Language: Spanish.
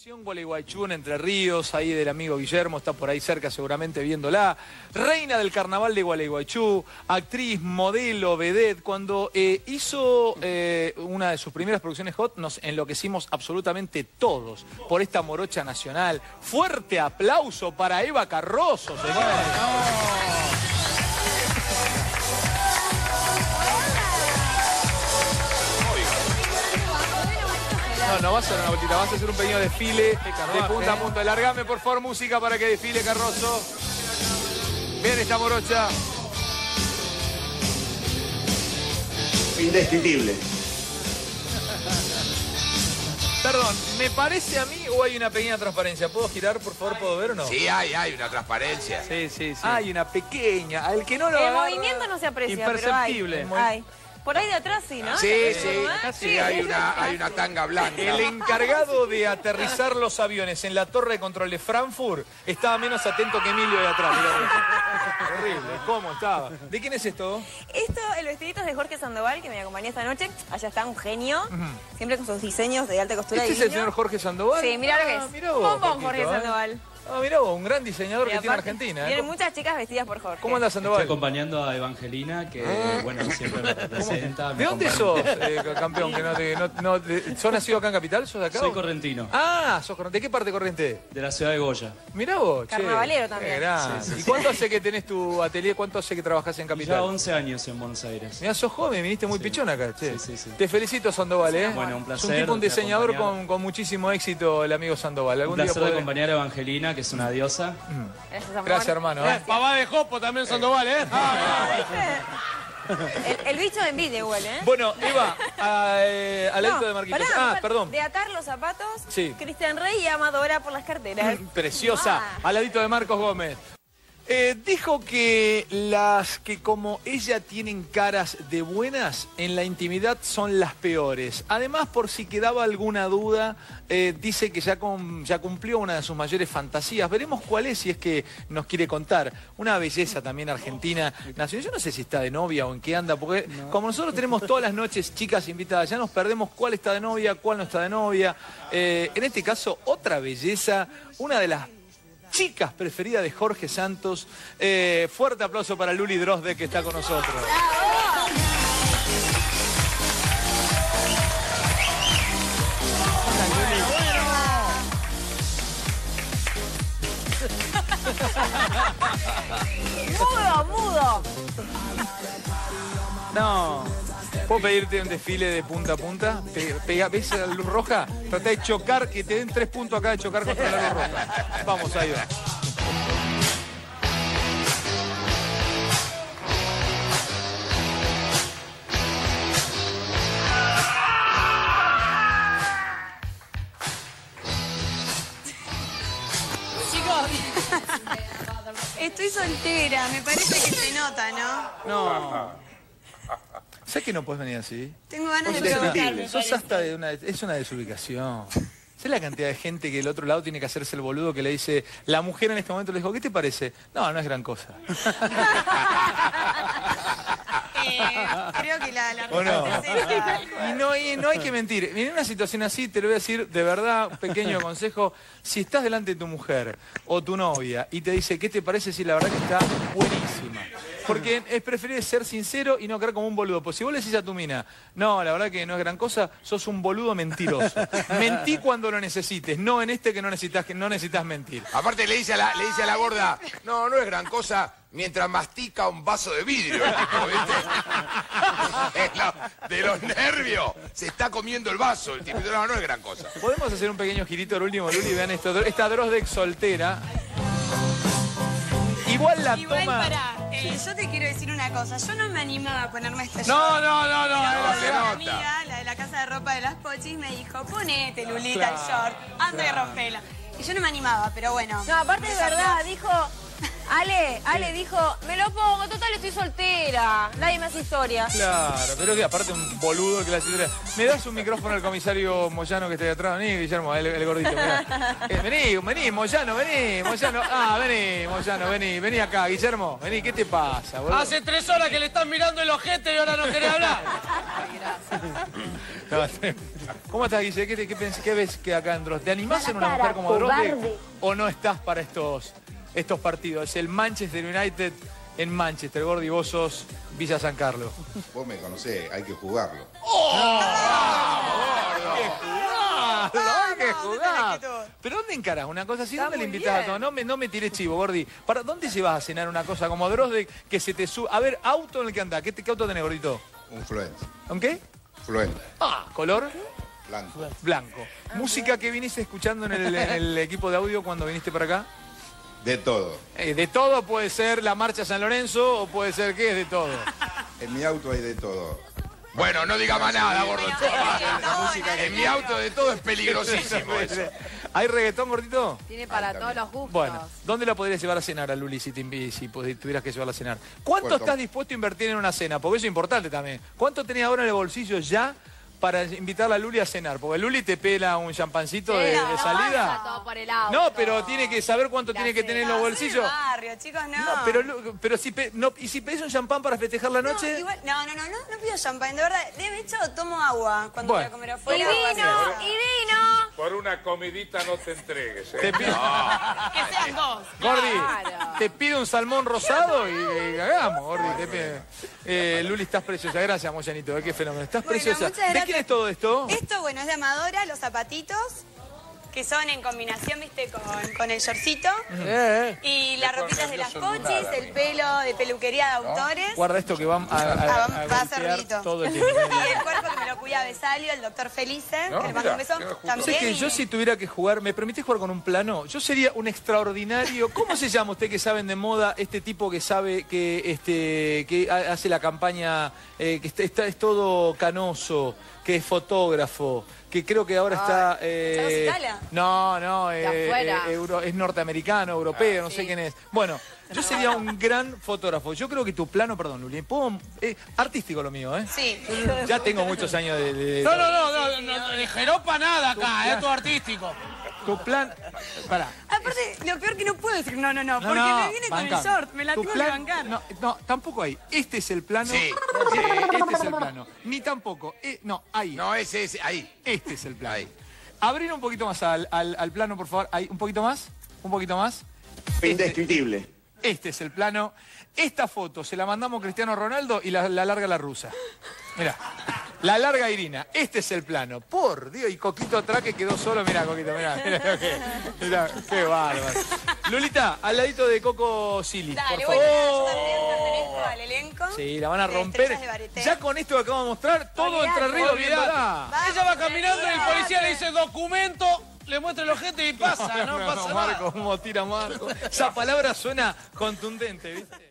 Acción Gualeguaychú en Entre Ríos, ahí del amigo Guillermo, está por ahí cerca seguramente viéndola. Reina del Carnaval de Gualeguaychú, actriz, modelo, vedette. Cuando eh, hizo eh, una de sus primeras producciones hot, nos enloquecimos absolutamente todos por esta morocha nacional. Fuerte aplauso para Eva Carroso, señores. No, no vas a hacer una vueltita, vas a hacer un pequeño desfile de punta a punta. Largame, por favor, música para que desfile Carroso. Bien esta morocha. Indescriptible. Perdón, ¿me parece a mí o hay una pequeña transparencia? ¿Puedo girar, por favor? ¿Puedo ver o no? Sí, hay, hay una transparencia. Sí, sí, sí. Hay una pequeña. Al que no lo El agarra, movimiento no se aprecia, pero hay. Imperceptible. hay. Por ahí de atrás sí, ¿no? Sí, ¿Se sí, sí, hay una, hay una tanga blanca. El encargado de aterrizar los aviones en la torre de control de Frankfurt estaba menos atento que Emilio de atrás. Horrible, ¿cómo estaba? ¿De quién es esto? Esto, el vestidito es de Jorge Sandoval, que me acompañó esta noche. Allá está un genio, siempre con sus diseños de alta costura ¿Este es el señor Jorge Sandoval? Sí, mirá lo que Ah, es. mirá vos, Jorge ¿eh? Sandoval. Ah, mirá vos, un gran diseñador Y que tiene Argentina. ¿eh? Vienen muchas chicas vestidas por Jorge. ¿Cómo anda Estoy Sandoval? acompañando a Evangelina, que bueno, siempre me representa. ¿De dónde sos, eh, campeón? Que no te- no- no- de- ¿Sos nacido acá en Capital? ¿Sos de acá? Soy o- correntino, Ah, sos corriente. ¿De qué parte corriente? de la ciudad de Goya. Mirá vos, che. Carnavalero Qué también. grande. Sí, sí, ¿Y cuánto hace que tenés tu atelier? ¿Cuánto hace que trabajás en Ya Capital? 11 años en Buenos Aires. Mirá, sos joven, viniste muy Sí. pichón acá, che. Sí, sí, sí. Te felicito, Sandoval, ¿eh? Bueno, un Es placer un tipo, un diseñador con, con muchísimo éxito, el amigo Sandoval. Un Algún placer día podré- acompañar a Evangelina, que es una diosa. Gracias, amor. Gracias, hermano. ¿eh? Papá de Jopo también Sandoval, ¿eh? El, el bicho de envidia igual, ¿eh? Bueno, Eva, a, eh, al No, de Marquitos. pará, ah, perdón. De atar los zapatos, Sí. Cristian Rey y Amadora por las carteras. Preciosa, Ah. al ladito de Marcos Gómez. Eh, dijo que las que como ella tienen caras de buenas, en la intimidad son las peores. Además, por si quedaba alguna duda, eh, dice que ya, cum- ya cumplió una de sus mayores fantasías. Veremos cuál es si es que nos quiere contar. Una belleza también argentina. nacional. Yo no sé si está de novia o en qué anda, porque como nosotros tenemos todas las noches chicas invitadas, ya nos perdemos cuál está de novia, cuál no está de novia. Eh, en este caso, otra belleza, una de las chicas preferidas de Jorge Santos. Eh, fuerte aplauso para Luli Drosde que está con nosotros. Mudo, mudo. No. ¿Puedo pedirte un desfile de punta a punta? Pe- pega- ¿Ves la luz roja? Trata de chocar, que te den tres puntos acá de chocar contra la luz roja. Vamos, ahí va. Chicos, estoy soltera, me parece que se nota, ¿no? No. ¿Sabes que no puedes venir así? Tengo ganas de provocarme. sos hasta de una... Es una desubicación. ¿Sabes la cantidad de gente que el otro lado tiene que hacerse el boludo que le dice... La mujer en este momento le dijo, ¿qué te parece? No, no es gran cosa. Eh, creo que la, la ¿O no? respuesta es esa. Y no, hay- no hay que mentir. En una situación así, te lo voy a decir de verdad, pequeño consejo. Si estás delante de tu mujer o tu novia y te dice, ¿qué te parece? Si la verdad que está buenísima. Porque es preferible ser sincero y no quedar como un boludo. Pues si vos le decís a tu mina, no, la verdad que no es gran cosa, sos un boludo mentiroso. Mentí cuando lo necesites, no en este que no necesitas, que no necesitas mentir. Aparte le dice, a la, le dice a la gorda, no, no es gran cosa mientras mastica un vaso de vidrio el tipo, ¿viste? De los nervios. Se está comiendo el vaso el tipo. No, no es gran cosa. Podemos hacer un pequeño girito al último, Luli, vean esto. Esta Drosdeck soltera. Igual la Igual toma... para, yo te quiero decir una cosa, yo no me animaba a ponerme este No, no, no, no. No, se nota. amiga, la de la casa de ropa de las pochis, me dijo, ponete Lulita el short, anda y rompela. Y yo no me animaba, pero bueno. No, aparte de verdad, dijo, Ale, Ale dijo, me lo pongo, total estoy soltera. Nadie me hace historias. Claro, pero que aparte un boludo que la historia. ¿Me das un micrófono al comisario Moyano que está ahí atrás? Vení, Guillermo, el, el gordito, mirá. Eh, vení, vení, Moyano, vení, Moyano. Ah, vení, Moyano, vení, vení acá, Guillermo, vení, ¿qué te pasa, boludo? Hace tres horas que le están mirando el ojete y ahora no quiere hablar. Sí. ¿Cómo estás, Guille? ¿Qué, te- qué qué ves que acá en Dross? ¿Te animás en una mujer como Dross? ¿O no estás para estos, estos partidos? El Manchester United en Manchester, Gordi, vos sos Villa San Carlos. Vos me conocés, hay que jugarlo. Hay que jugar! ¿Pero dónde encarás una cosa así? ¿Dónde le invitas a todo? No me, no me tires chivo, Gordi. ¿Para dónde llevas a cenar una cosa como Dross de que se te sube? A ver, auto en el que andás. ¿Qué, te- qué auto tenés, Gordito? Un fluente. ¿Un qué? Ah, color Blanco. blanco. ¿Música que viniste escuchando en el, en el equipo de audio cuando viniste para acá? De todo. Eh, de todo puede ser la marcha San Lorenzo o puede ser qué es de todo. En mi auto hay de todo. Bueno, no diga más nada, gordo. En mi auto de todo es peligrosísimo eso. ¿Hay reggaetón, gordito? Tiene para todos los gustos. Bueno, ¿dónde la podrías llevar a cenar a Luli si, te tuvieras que llevarla a cenar? ¿Cuánto Puerto. estás dispuesto a invertir en una cena? Porque eso es importante también. ¿Cuánto tenés ahora en el bolsillo ya para invitar a Luli a cenar? Porque Luli te pela un champancito de, salida. todo por el auto. No, pero tiene que saber cuánto tiene que tener en los bolsillos. de barrio, chicos, no. No, pero, pero si pe- no, ¿y si pedís un champán para festejar la No, noche? igual- no, no, no, no, no pido champán, de verdad. De hecho, tomo agua cuando Bueno. voy a comer Y afuera. vino, y vino. Por una comidita no te entregues. ¿eh? Te pido- Que sean dos. Gordi, Claro. te pido un salmón rosado y, y hagamos, Gordi. Te pido. Eh, Luli, estás preciosa. Gracias, Moyanito. eh, Qué fenómeno. Estás Bueno, preciosa. muchas ¿De gracias. Quién es todo esto? Esto, bueno, es de Amadora, los zapatitos, que son en combinación, viste, con, con el shortcito. Eh, eh. Y las ropitas de las pochis, el pelo de peluquería de autores. Guarda esto que va a, a, Ah, a va ruidito. todo el tiempo. Y el cuerpo Besalio, el doctor Felice, que le mando un beso. También. Que yo si tuviera que jugar, ¿me permitís jugar con un plano? Yo sería un extraordinario. ¿Cómo se llama usted que saben de moda este tipo que sabe que este que ha- hace la campaña eh, que está, está- es todo canoso, que es fotógrafo, que creo que ahora está eh, no, no, eh, eh, euro- es norteamericano, europeo, Ah, no sé quién es. Bueno, yo sería un gran fotógrafo. Yo creo que tu plano, perdón, Luli, ¿puedo- eh, artístico lo mío, ¿eh? Sí. Ya tengo muchos años de, de- No, no, no, no, no, no, de jeropa nada acá, es todo artístico. tu plan. Pará. Aparte, lo peor que no puedo decir no, no, no, No, porque no, me viene con el short, me la tengo plan- que bancar. No, no, tampoco ahí. Este es el plano. Sí. Eh, Este es el plano. Ni tampoco. Eh, no, ahí. No, ese, ese, ahí. Este es el plano. Ahí. Abrir un poquito más al, al- al plano, por favor. Ahí, un poquito más. Un poquito más. Indescriptible. Este es el plano. Esta foto se la mandamos a Cristiano Ronaldo y la, la larga la rusa. Mira, la larga Irina. Este es el plano. Por Dios, y Coquito atrás que quedó solo. Mira, Coquito, mira. Mira, qué, mirá, qué bárbaro. Lulita, al ladito de Coco Silly, Dale, por bueno, favor. yo también pertenezco al elenco. Sí, la van a romper. Ya con esto que acabamos de mostrar, todo entre ríos. Ella va caminando y el policía le dice documento, le muestra el ojete y pasa, no pasa nada. Marco, cómo tira Marco. Esa palabra suena contundente, ¿viste?